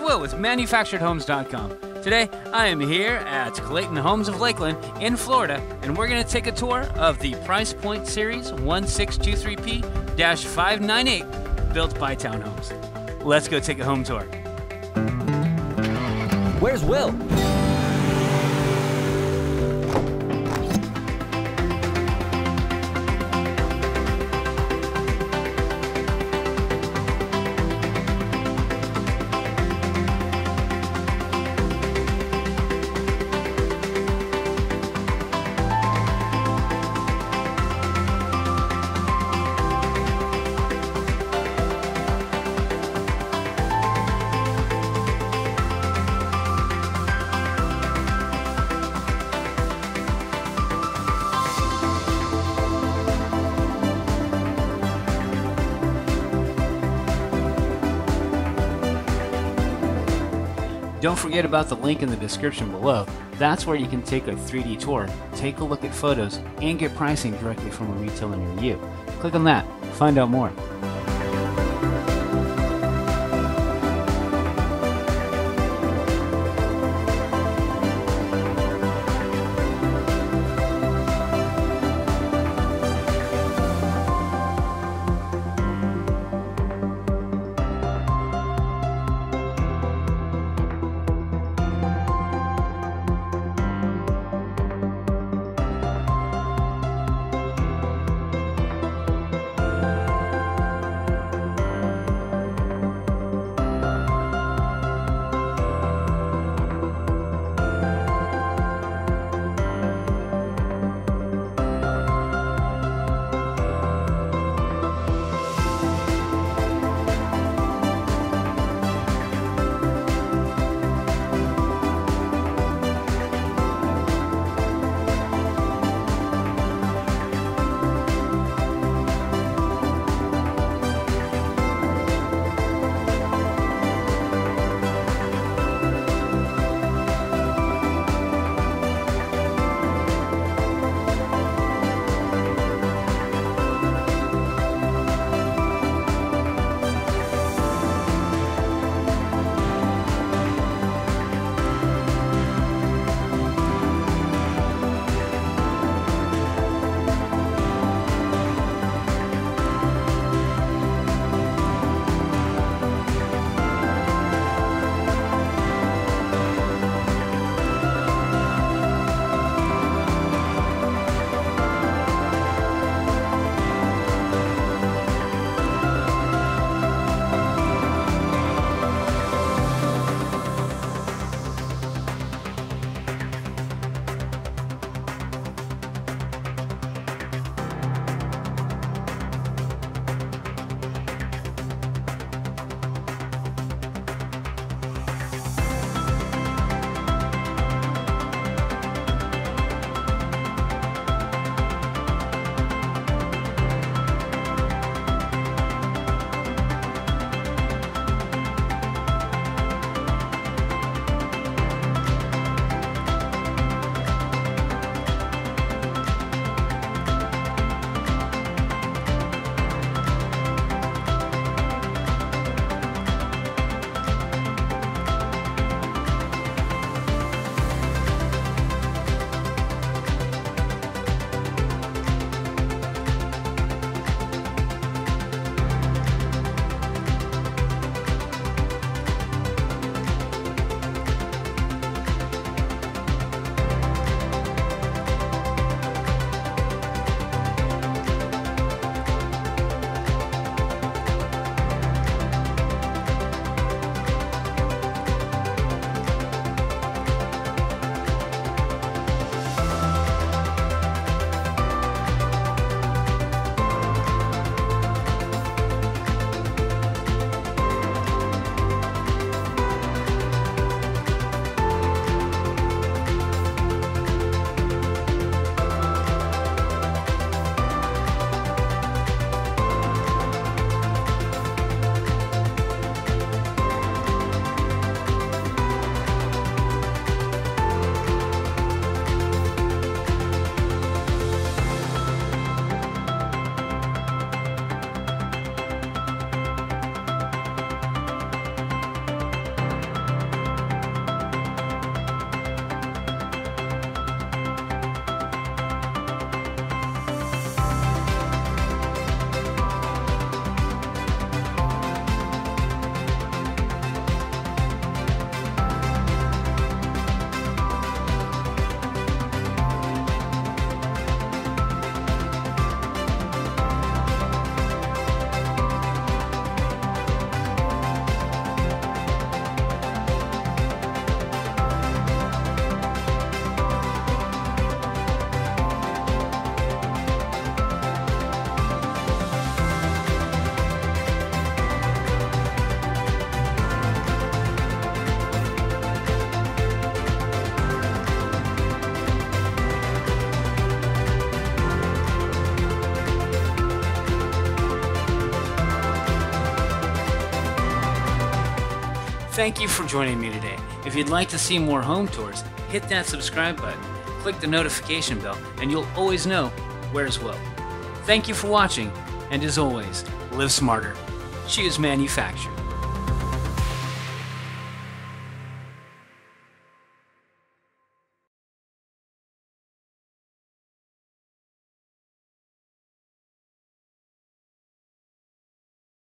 Wil with ManufacturedHomes.com. Today, I am here at Clayton Homes of Lakeland in Florida, and we're going to take a tour of the Price Point Series 1623P 598 built by Townhomes. Let's go take a home tour. Where's Wil? Don't forget about the link in the description below. That's where you can take a 3D tour, take a look at photos, and get pricing directly from a retailer near you. Click on that, find out more. Thank you for joining me today. If you'd like to see more home tours, hit that subscribe button, click the notification bell, and you'll always know where's Wil. Thank you for watching, and as always, live smarter. Choose manufactured.